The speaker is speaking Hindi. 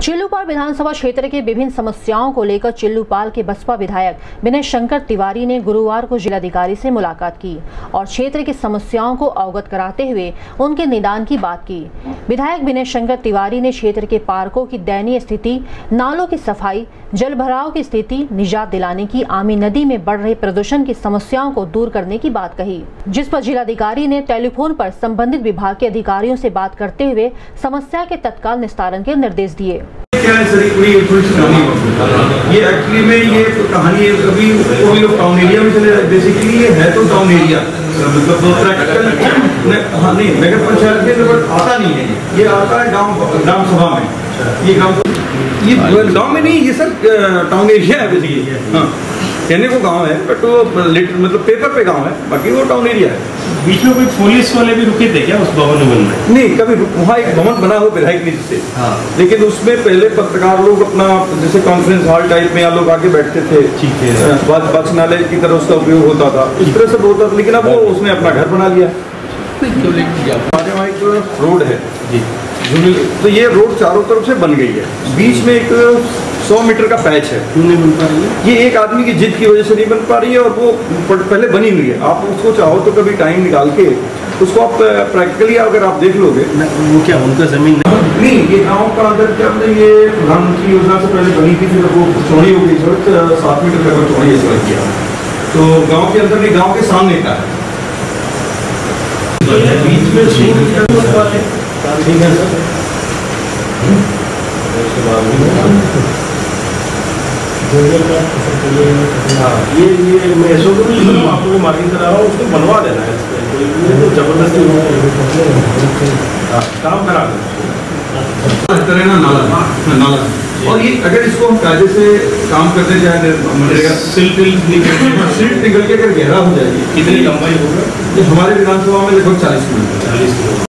चिल्लूपाल विधानसभा क्षेत्र के विभिन्न समस्याओं को लेकर चिल्लूपाल के बसपा विधायक विनय शंकर तिवारी ने गुरुवार को जिलाधिकारी से मुलाकात की और क्षेत्र की समस्याओं को अवगत कराते हुए उनके निदान की बात की। विधायक विनय शंकर तिवारी ने क्षेत्र के पार्कों की दयनीय स्थिति, नालों की सफ़ाई जल भराव की स्थिति निजात दिलाने की, आमी नदी में बढ़ रहे प्रदूषण की समस्याओं को दूर करने की बात कही। जिस पर जिलाधिकारी ने टेलीफोन पर संबंधित विभाग के अधिकारियों से बात करते हुए समस्या के तत्काल निस्तारण के निर्देश दिए। क्या है सर कोई इन्फ्लुएंस कहानी ये एक्चुअली में ये कहानी है, अभी कोई लोग टाउन एरिया में चले बेसिकली ये है तो टाउन एरिया मतलब प्रैक्टिकल हाँ नहीं, नगर पंचायत के अंदर आता नहीं है। ये आता है गाँव ग्राम सभा में। ये गाँव ये गाँव में नहीं, ये सर टाउन एरिया है बेसिकली हाँ। कहने को गाँव है बट वो लिटर मतलब पेपर पे गाँव है बाकी वो टाउन एरिया है। बीच में कोई पुलिस वाले भी रुके थे क्या उस भवन में? नहीं कभी वहाँ एक भवन बना हो विधायक निधि से। हाँ। लेकिन उसमें पहले पत्रकार लोग अपना जैसे कॉन्फ्रेंस हॉल टाइप में यहाँ लोग आके बैठते थे। ठीक है। वाचनालय की तरह उसका उपयोग होता था। इस तरह से होता था लेकिन अब वो उसने अपना घर बना लिया। हमारे वहाँ एक रोड है। जी। तो ये रोड चारों तरफ़ से बन गई है। बीच में एक सौ मीटर का पैच है। क्यों नहीं बन पा रही है? ये एक आदमी की जिद की वजह से नहीं बन पा रही है और वो पहले बनी हुई है। आप उसको चाहो तो कभी टाइम निकाल के उसको आप प्रैक्टिकली अगर आप देख लोगे। वो क्या उनका ज़मीन नहीं? नहीं ये गाँव का अंदर जब ये प्रधानमंत्री योजना से पहले बनी थी फिर वो चौड़ी हो गई सड़क सात मीटर का चौड़ी है सड़क किया। तो गाँव के अंदर नहीं गाँव के सामने का है। बीच में क्या ठीक है सर। हाँ ये ये मैं ऐसो को भी आपको मार्किंग करा रहा हूँ उसको बनवा देना है इस पे। तो ज़बरदस्ती हाँ, काम करा देना ना नाला नाला और ये अगर इसको हम कायदे से काम करते जाए मनरेगा सिल टिल निकल के अगर गहरा हो जाएगी कितनी लंबाई होगा ये हमारे विधानसभा में लगभग चालीस किलोमीटर चालीस किलो